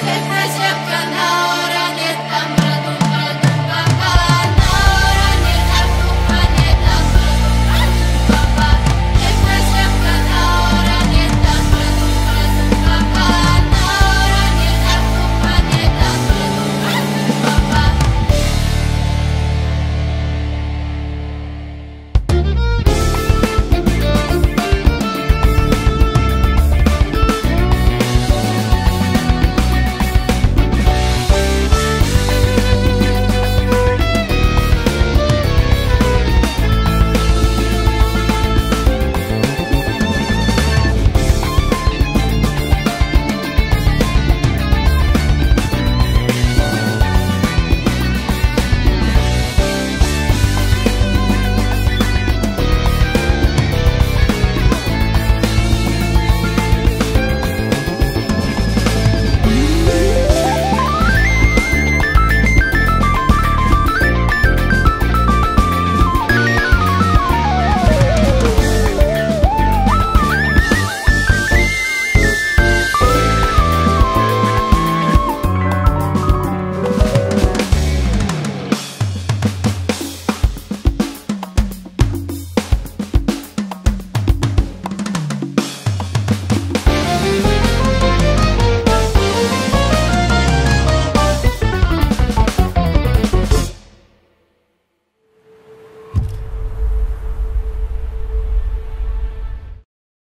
Ven, ven, ven, ven, ven, ven,